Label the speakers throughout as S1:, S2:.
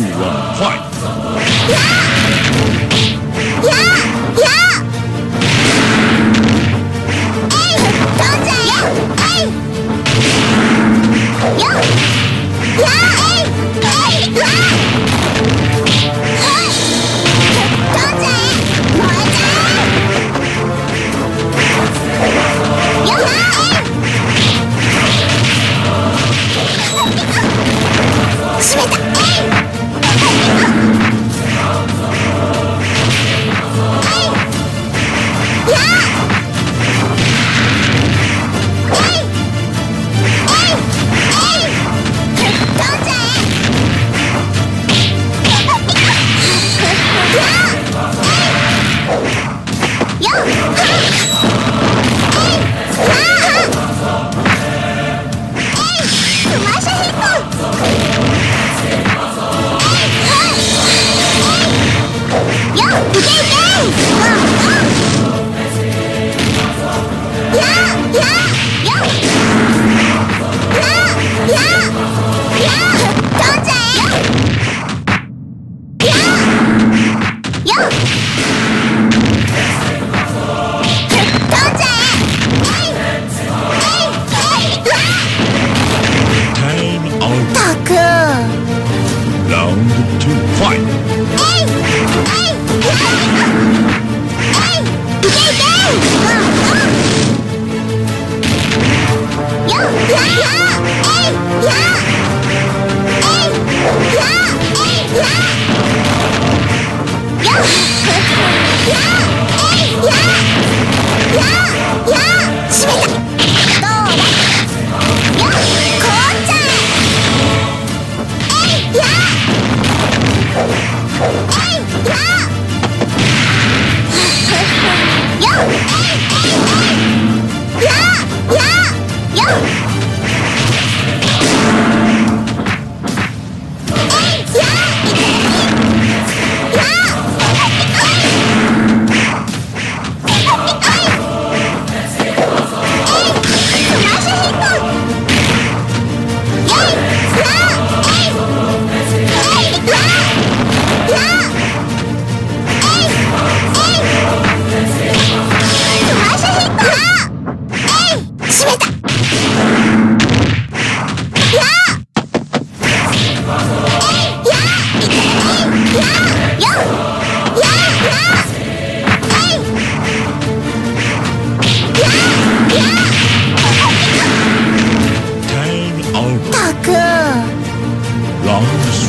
S1: 去问快
S2: Ah!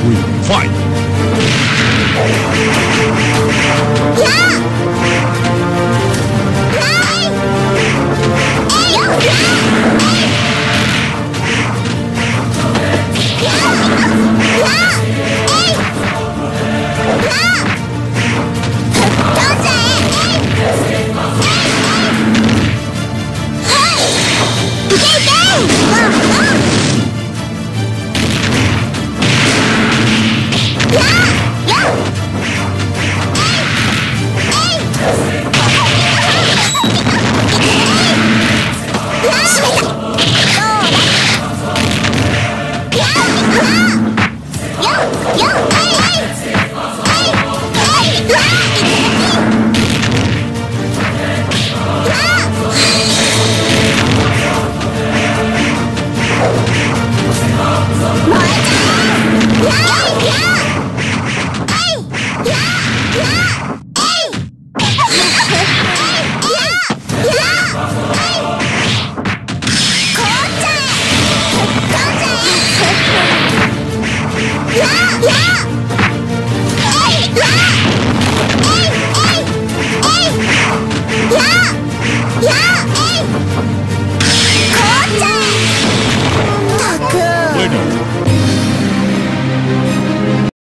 S1: We fight!
S2: Yeah, yeah! winner.